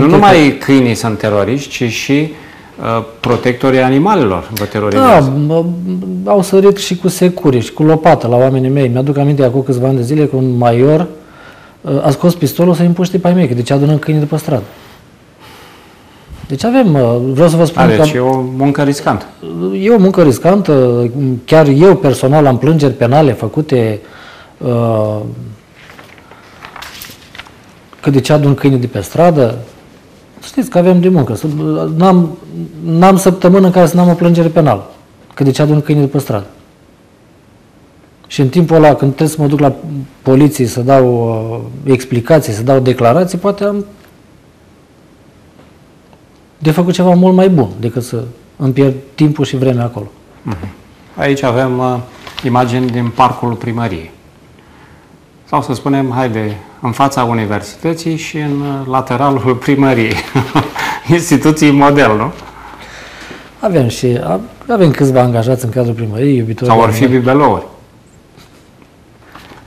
nu numai câinii sunt teroriști, ci și uh, protectorii animalelor vă terorizează. Da, au sărit și cu securi și cu lopată la oamenii mei. Mi-aduc aminte acum câțiva ani de zile că un major uh, a scos pistolul să-i împuște pe ai mei, că de ce adunăm câinii de pe stradă. Deci avem, uh, vreau să vă spun Are, că... Deci e o muncă riscantă. E o muncă riscantă. Chiar eu personal am plângeri penale făcute uh, că de ce adun câini de pe stradă. Știți că avem de muncă. N-am, n-am săptămână în care să n-am o plângere penală. Că de ce adun câini de pe stradă. Și în timpul ăla, când trebuie să mă duc la poliție să dau uh, explicații, să dau declarații, poate am de făcut ceva mult mai bun decât să îmi pierd timpul și vremea acolo. Mhm. Aici avem uh, imagini din parcul primăriei. Sau să spunem, haide, în fața universității și în uh, lateralul primăriei. Instituții model, nu? Avem și avem câțiva angajați în cadrul primăriei, iubitori. Sau ar fi bibelouri.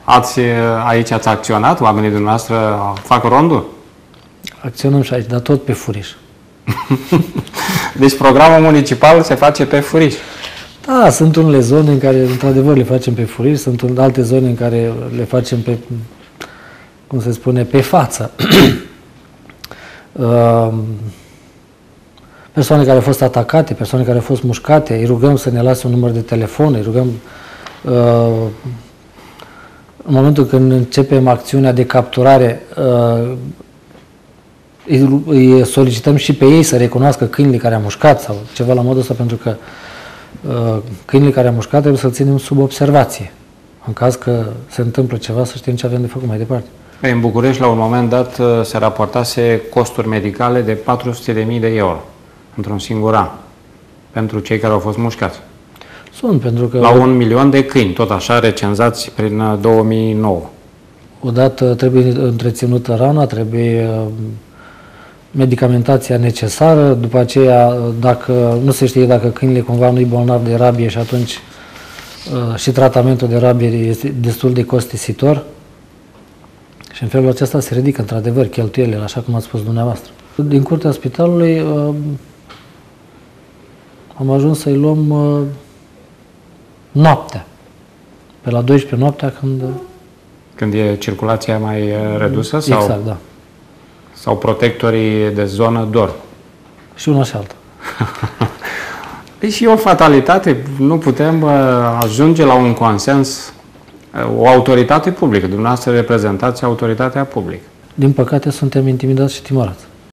Ați, uh, aici ați acționat? Oamenii dumneavoastră fac rondul? Acționăm și aici, dar tot pe furiș. deci programul municipal se face pe furiș. Da, sunt unele zone în care, într-adevăr, le facem pe furiș, sunt alte zone în care le facem pe, cum se spune, pe față. Uh, persoane care au fost atacate, persoane care au fost mușcate, îi rugăm să ne lase un număr de telefon, îi rugăm uh, în momentul când începem acțiunea de capturare, uh, îi solicităm și pe ei să recunoască câinile care au mușcat sau ceva la modul ăsta, pentru că uh, câinile care au mușcat trebuie să-l ținem sub observație. În caz că se întâmplă ceva, să știm ce avem de făcut mai departe. Păi, în București, la un moment dat, uh, se raportase costuri medicale de 400.000 de euro într-un singur an pentru cei care au fost mușcați. Sunt, pentru că... La un milion de câini, tot așa, recenzați prin 2009. Uh, Odată trebuie întreținută rana, trebuie medicamentația necesară, după aceea, dacă nu se știe dacă câinile cumva nu-i bolnav de rabie și atunci uh, și tratamentul de rabie este destul de costisitor și în felul acesta se ridică într-adevăr cheltuielile, așa cum ați spus dumneavoastră. Din curtea spitalului uh, am ajuns să-i luăm uh, noaptea, pe la 12 noaptea când... Când e circulația mai redusă? Exact, sau? da sau protectorii de zonă dor. Și una și alta. Deci e o fatalitate. Nu putem uh, ajunge la un consens. Uh, o autoritate publică. Dumneavoastră reprezentați autoritatea publică. Din păcate suntem intimidați și timorați.